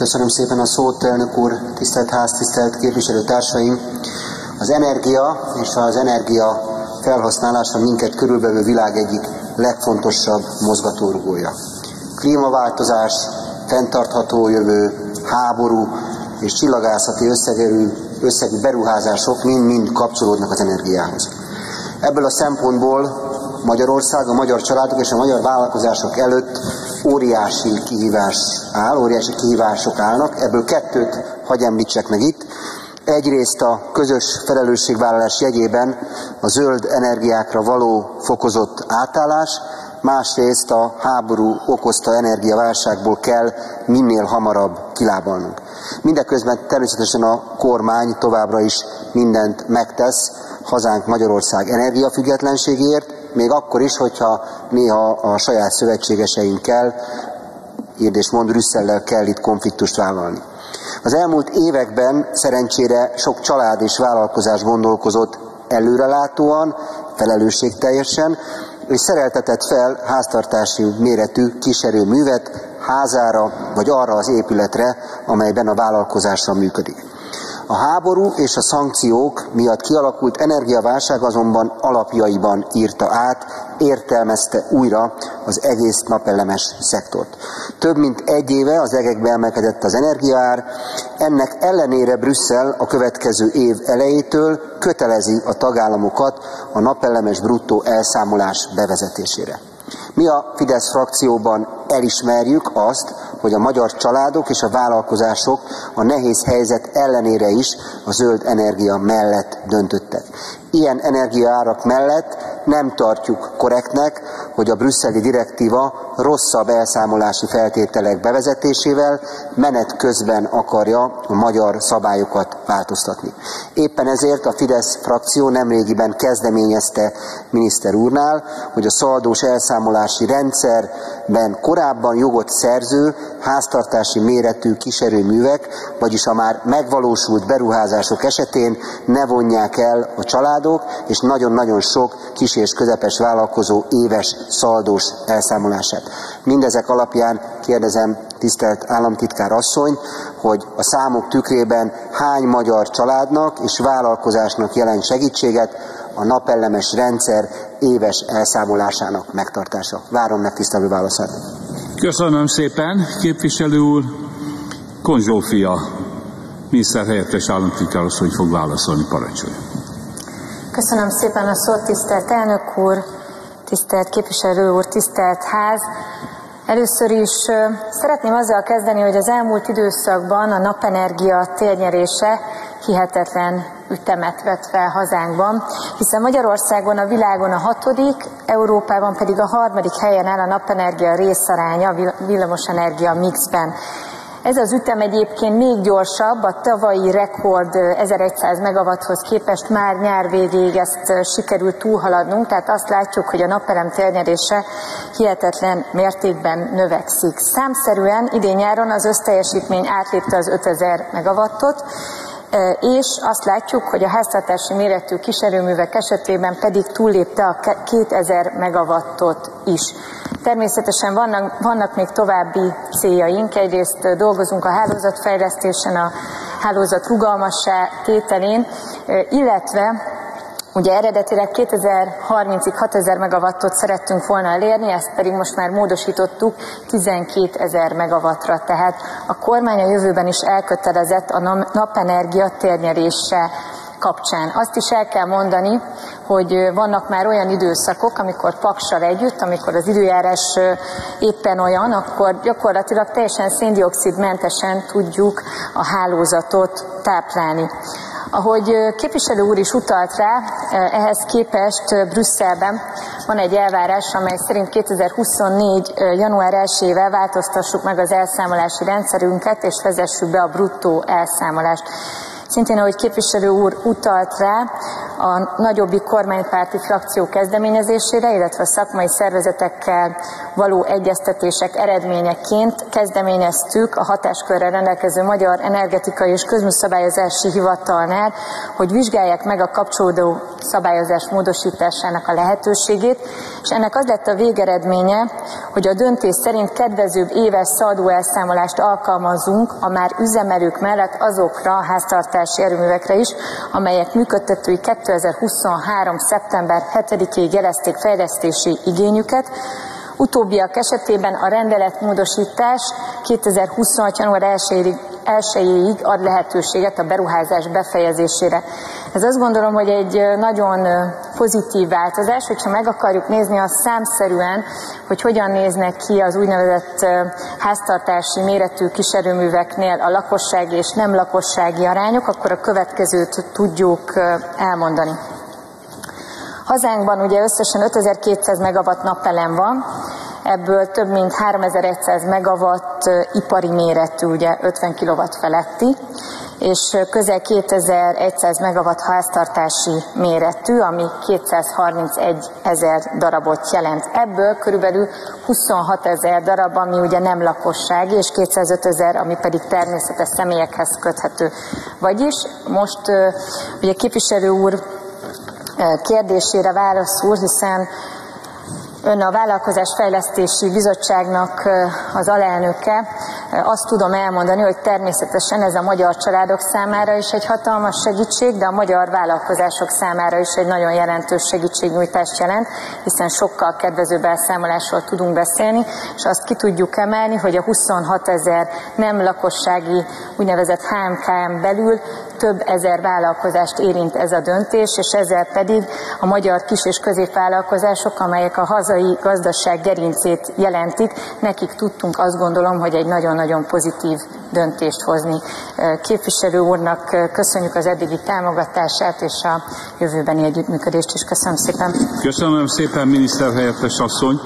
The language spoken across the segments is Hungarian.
Köszönöm szépen a szót, elnök úr, tisztelt ház, tisztelt képviselőtársaim. Az energia és az energia felhasználása minket körülbelül világ egyik legfontosabb mozgatórugója. Klímaváltozás, fenntartható jövő, háború és csillagászati összegű, összegű beruházások mind-mind kapcsolódnak az energiához. Ebből a szempontból Magyarország, a magyar családok és a magyar vállalkozások előtt óriási kihívás áll, óriási kihívások állnak. Ebből kettőt hagy említsek meg itt. Egyrészt a közös felelősségvállalás jegyében a zöld energiákra való fokozott átállás, másrészt a háború okozta energiaválságból kell minél hamarabb kilábalnunk. Mindeközben természetesen a kormány továbbra is mindent megtesz hazánk Magyarország energiafüggetlenségért, még akkor is, hogyha néha a saját szövetségeseinkkel, írd és mond Brüsszellel kell itt konfliktust vállalni. Az elmúlt években szerencsére sok család és vállalkozás gondolkozott előrelátóan, felelősségteljesen, és szereltetett fel háztartási méretű kiserőművet házára vagy arra az épületre, amelyben a vállalkozása működik. A háború és a szankciók miatt kialakult energiaválság azonban alapjaiban írta át, értelmezte újra az egész napelemes szektort. Több mint egy éve az egekbe emelkedett az energiaár, ennek ellenére Brüsszel a következő év elejétől kötelezi a tagállamokat a napelemes bruttó elszámolás bevezetésére. Mi a Fidesz frakcióban elismerjük azt, hogy a magyar családok és a vállalkozások a nehéz helyzet ellenére is a zöld energia mellett döntöttek. Ilyen energiaárak mellett nem tartjuk korrektnek, hogy a brüsszeli direktíva rosszabb elszámolási feltételek bevezetésével menet közben akarja a magyar szabályokat változtatni. Éppen ezért a Fidesz frakció nemrégiben kezdeményezte miniszter úrnál, hogy a szaldós elszámolási rendszerben korábban jogot szerző háztartási méretű kiserőművek, vagyis a már megvalósult beruházások esetén ne vonják el a családok, és nagyon-nagyon sok kis és közepes vállalkozó éves szaldós elszámolását. Mindezek alapján kérdezem tisztelt államtitkár asszony, hogy a számok tükrében hány magyar családnak és vállalkozásnak jelent segítséget a napellemes rendszer éves elszámolásának megtartása. Várom megtisztelő válaszát. Köszönöm szépen, képviselő úr. Konzsófia, miniszterhelyettes államtitkár hogy fog válaszolni, parancsolja. Köszönöm szépen a szót, tisztelt elnök úr, tisztelt képviselő úr, tisztelt ház. Először is szeretném azzal kezdeni, hogy az elmúlt időszakban a napenergia térnyerése hihetetlen ütemet vett fel hazánkban, hiszen Magyarországon a világon a hatodik, Európában pedig a harmadik helyen áll a napenergia részaránya a villamosenergia mixben. Ez az ütem egyébként még gyorsabb, a tavalyi rekord 1100 megawatthoz képest már nyár végéig ezt sikerült túlhaladnunk, tehát azt látjuk, hogy a napelem térnyerése hihetetlen mértékben növekszik. Számszerűen idén nyáron az összteljesítmény átlépte az 5000 megawattot, és azt látjuk, hogy a háztartási méretű kiserőművek esetében pedig túllépte a 2000 megawattot is. Természetesen vannak, vannak még további céljaink. Egyrészt dolgozunk a hálózatfejlesztésen, a hálózat rugalmassá tételén, illetve Ugye eredetileg 2030-ig 6000 megawattot szerettünk volna elérni, ezt pedig most már módosítottuk 12 ezer megawattra. Tehát a kormány a jövőben is elkötelezett a napenergia térnyerése kapcsán. Azt is el kell mondani, hogy vannak már olyan időszakok, amikor paksal együtt, amikor az időjárás éppen olyan, akkor gyakorlatilag teljesen széndiokszidmentesen tudjuk a hálózatot táplálni. Ahogy képviselő úr is utalt rá, ehhez képest Brüsszelben van egy elvárás, amely szerint 2024. január 1-ével változtassuk meg az elszámolási rendszerünket, és vezessük be a bruttó elszámolást. Szintén, ahogy képviselő úr utalt rá, a nagyobbik kormánypárti frakció kezdeményezésére, illetve a szakmai szervezetekkel való egyeztetések eredményeként kezdeményeztük a hatáskörrel rendelkező Magyar Energetikai és Közműszabályozási Hivatalnál, hogy vizsgálják meg a kapcsolódó szabályozás módosításának a lehetőségét, és ennek az lett a végeredménye, hogy a döntés szerint kedvezőbb éves szadóelszámolást alkalmazunk a már üzemelők mellett azokra a háztartási erőművekre is, amelyek működtetői 2023. szeptember 7-ig jelezték fejlesztési igényüket, Utóbbiak esetében a rendeletmódosítás 2026. január 1 1-ig ad lehetőséget a beruházás befejezésére. Ez azt gondolom, hogy egy nagyon pozitív változás, hogyha meg akarjuk nézni azt számszerűen, hogy hogyan néznek ki az úgynevezett háztartási méretű kiserőműveknél a lakossági és nem lakossági arányok, akkor a következőt tudjuk elmondani. Hazánkban ugye összesen 5200 megawatt napelem van, ebből több mint 3100 megawatt ipari méretű, ugye 50 kW feletti, és közel 2100 megawatt háztartási méretű, ami 231 ezer darabot jelent. Ebből körülbelül 26 ezer darab, ami ugye nem lakossági, és 205 ezer, ami pedig természetes személyekhez köthető. Vagyis most ugye képviselő úr kérdésére válaszul, hiszen Ön a Vállalkozásfejlesztési Bizottságnak az alelnöke. Azt tudom elmondani, hogy természetesen ez a magyar családok számára is egy hatalmas segítség, de a magyar vállalkozások számára is egy nagyon jelentős segítségnyújtást jelent, hiszen sokkal kedvezőbb elszámolásról tudunk beszélni, és azt ki tudjuk emelni, hogy a 26 ezer nem lakossági úgynevezett HMKM belül több ezer vállalkozást érint ez a döntés, és ezzel pedig a magyar kis- és középvállalkozások, amelyek a hazai gazdaság gerincét jelentik, nekik tudtunk azt gondolom, hogy egy nagyon-nagyon pozitív döntést hozni. Képviselő úrnak köszönjük az eddigi támogatását és a jövőbeni együttműködést is. Köszönöm szépen. Köszönöm szépen, miniszterhelyettes asszony.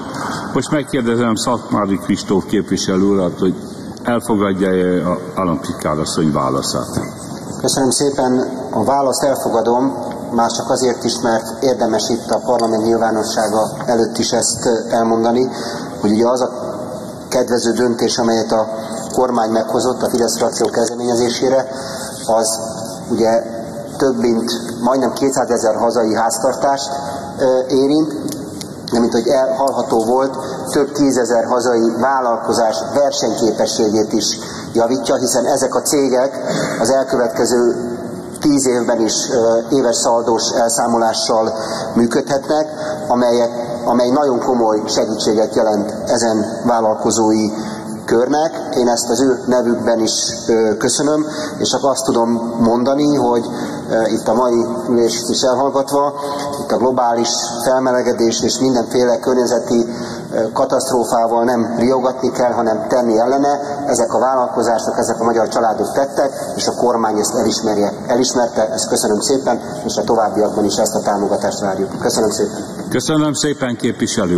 Most megkérdezem Szatmári Kristóf képviselő urat, hogy elfogadja-e a államtitkár asszony válaszát. Köszönöm szépen. A választ elfogadom, már csak azért is, mert érdemes itt a parlament nyilvánossága előtt is ezt elmondani, hogy ugye az a kedvező döntés, amelyet a kormány meghozott a Fidesz frakció kezdeményezésére, az ugye több mint majdnem 200 ezer hazai háztartást érint, de mint hogy hallható volt, több tízezer hazai vállalkozás versenyképességét is javítja, hiszen ezek a cégek az elkövetkező tíz évben is éves szaldós elszámolással működhetnek, amelyek, amely nagyon komoly segítséget jelent ezen vállalkozói körnek. Én ezt az ő nevükben is köszönöm, és csak azt tudom mondani, hogy itt a mai ülést is elhallgatva, itt a globális felmelegedés és mindenféle környezeti katasztrófával nem riogatni kell, hanem tenni ellene. Ezek a vállalkozások, ezek a magyar családok tettek, és a kormány ezt elismerje, elismerte. Ezt köszönöm szépen, és a továbbiakban is ezt a támogatást várjuk. Köszönöm szépen. Köszönöm szépen, képviselő